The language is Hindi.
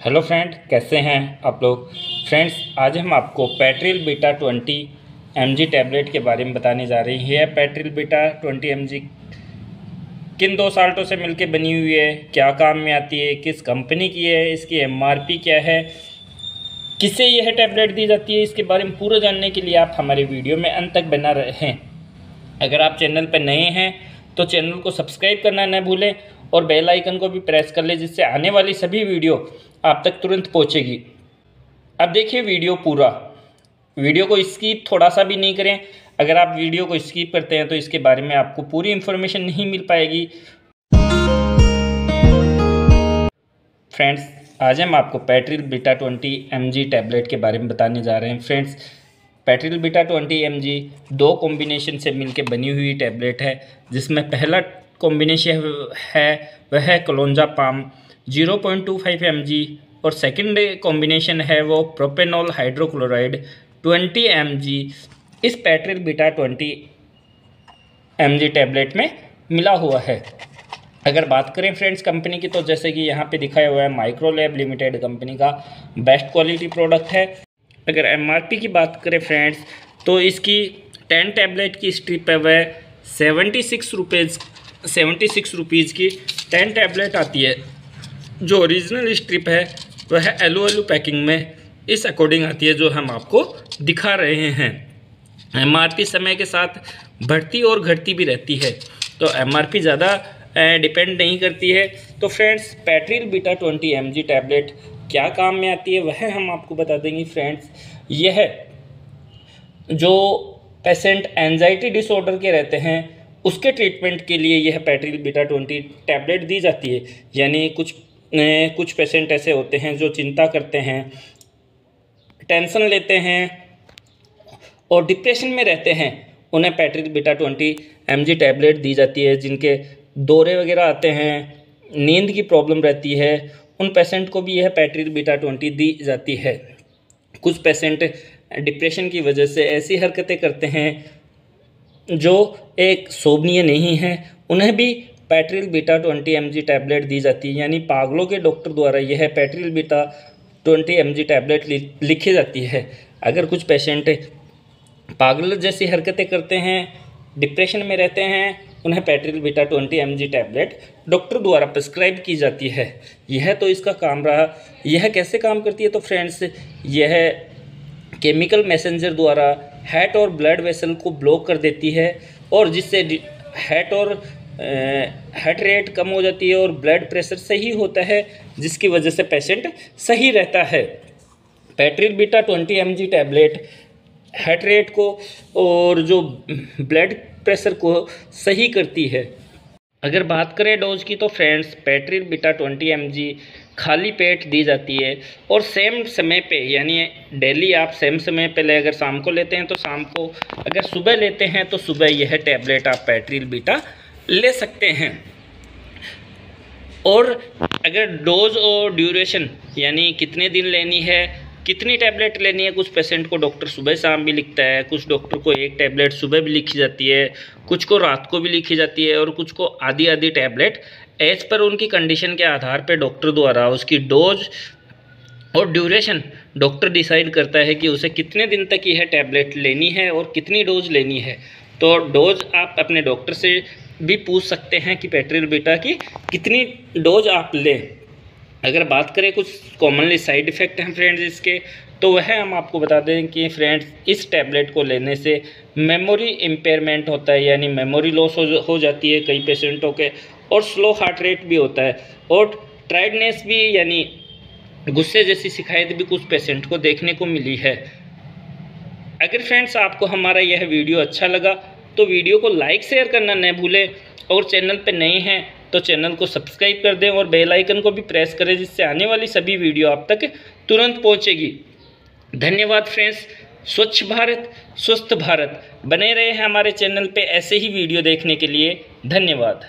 हेलो फ्रेंड, कैसे हैं आप लोग? फ्रेंड्स, आज हम आपको पैट्रिल बीटा 20 एम टैबलेट के बारे में बताने जा रहे हैं। यह पैट्रिल बीटा 20 एम किन दो साल्टों से मिलकर बनी हुई है? क्या काम में आती है? किस कंपनी की है? इसकी एमआरपी क्या है? किससे यह टैबलेट दी जाती है? इसके बारे में पूरा जानने के लिए आप हमारे वीडियो में अंत तक बना रहे हैं। अगर आप चैनल पर नए हैं तो चैनल को सब्सक्राइब करना न भूलें और बेल आइकन को भी प्रेस कर लें, जिससे आने वाली सभी वीडियो आप तक तुरंत पहुंचेगी। अब देखिए वीडियो पूरा। वीडियो को स्कीप थोड़ा सा भी नहीं करें। अगर आप वीडियो को स्कीप करते हैं तो इसके बारे में आपको पूरी इन्फॉर्मेशन नहीं मिल पाएगी। फ्रेंड्स आज हम आपको Petril beta twenty M tablet के बारे में बताने जा रहे हैं। Friends Petril beta twenty M दो कॉम्बिनेशन से मिलकर बनी हुई टैबलेट है, जिसमें पहला कॉम्बिनेशन है वह कलोंजा पाम 0.25 पॉइंट और सेकंड कॉम्बिनेशन है वो प्रोपेनॉल हाइड्रोक्लोराइड 20 एम इस पैट्रिल बीटा 20 एम टैबलेट में मिला हुआ है। अगर बात करें फ्रेंड्स कंपनी की तो जैसे कि यहाँ पे दिखाया हुआ है माइक्रोलैब लिमिटेड कंपनी का बेस्ट क्वालिटी प्रोडक्ट है। अगर एमआरपी की बात करें फ्रेंड्स तो इसकी टेन टैबलेट की स्ट्रिप है, वह seventy six rupees seventy six rupees की टेन टैबलेट आती है। जो ओरिजिनल स्ट्रिप है, वह एलो एलो पैकिंग में इस अकॉर्डिंग आती है, जो हम आपको दिखा रहे हैं। एमआरपी समय के साथ बढ़ती और घटती भी रहती है। तो एमआरपी ज़्यादा डिपेंड नहीं करती है। तो friends Petril beta twenty M tablet क्या काम में आती है, वह हम आपको बता देंगे फ्रेंड्स यह जो पेशेंट एनजाइटी डिसऑर्डर के रहते हैं उसके ट्रीटमेंट के लिए यह पैट्रिल बीटा ट्वेंटी टैबलेट दी जाती है। यानी कुछ कुछ पेशेंट ऐसे होते हैं जो चिंता करते हैं टेंशन लेते हैं और डिप्रेशन में रहते हैं। उन्हें Petril beta twenty M tablet दी जाती है, जिनके दौरे वगैरह आते हैं, नींद की प्रॉब्लम रहती है। उन पेशेंट को भी यह पैट्रिल बीटा ट्वेंटी दी जाती है। कुछ पेशेंट डिप्रेशन की वजह से ऐसी हरकतें करते हैं जो एक शोभनीय नहीं है, उन्हें भी Petril beta twenty M G tablet दी जाती है, यानी पागलों के डॉक्टर द्वारा यह Petril beta twenty M G tablet लिखी जाती है। अगर कुछ पेशेंट पागल जैसी हरकतें करते हैं डिप्रेशन में रहते हैं, उन्हें Petril beta twenty M G tablet doctor द्वारा प्रिस्क्राइब की जाती है। यह तो इसका काम रहा। यह कैसे काम करती है तो फ्रेंड्स यह केमिकल मैसेंजर द्वारा हैट और ब्लड वेसल को ब्लॉक कर देती है और जिससे हैट और हार्ट रेट कम हो जाती है और ब्लड प्रेशर सही होता है, जिसकी वजह से पेशेंट सही रहता है। Petril beta twenty M G tablet heart rate को और जो ब्लड प्रेशर को सही करती है। अगर बात करें डोज की तो friends Petril beta twenty M खाली पेट दी जाती है। और सेम समय पे, यानी डेली आप सेम समय पे ले अगर शाम को लेते हैं तो शाम को अगर सुबह लेते हैं तो सुबह यह टैबलेट आप पैट्रिल बीटा ले सकते हैं। और अगर डोज और ड्यूरेशन यानी कितने दिन लेनी है कितनी टैबलेट लेनी है? कुछ पेशेंट को डॉक्टर सुबह शाम भी लिखता है, कुछ डॉक्टर को एक टैबलेट सुबह भी लिखी जाती है, कुछ को रात को भी लिखी जाती है और कुछ को आधी आधी टैबलेट एज पर उनकी कंडीशन के आधार पर डॉक्टर द्वारा उसकी डोज और ड्यूरेशन डॉक्टर डिसाइड करता है कि उसे कितने दिन तक यह टैबलेट लेनी है और कितनी डोज लेनी है। तो डोज आप अपने डॉक्टर से भी पूछ सकते हैं कि पेट्रिल बीटा की कितनी डोज आप लें। अगर बात करें कुछ कॉमनली साइड इफ़ेक्ट हैं फ्रेंड्स इसके तो वह हम आपको बता दें कि फ्रेंड्स इस टैबलेट को लेने से मेमोरी इम्पेयरमेंट होता है यानी मेमोरी लॉस हो, हो जाती है कई पेशेंटों के और स्लो हार्ट रेट भी होता है और ट्राइडनेस भी यानी गुस्से जैसी शिकायत भी कुछ पेशेंट को देखने को मिली है। अगर फ्रेंड्स आपको हमारा यह वीडियो अच्छा लगा तो वीडियो को लाइक शेयर करना न भूलें और चैनल पर नए हैं तो चैनल को सब्सक्राइब कर दें और बेल आइकन को भी प्रेस करें, जिससे आने वाली सभी वीडियो आप तक तुरंत पहुंचेगी। धन्यवाद फ्रेंड्स। स्वच्छ भारत, स्वस्थ भारत। बने रहे हैं हमारे चैनल पे ऐसे ही वीडियो देखने के लिए। धन्यवाद।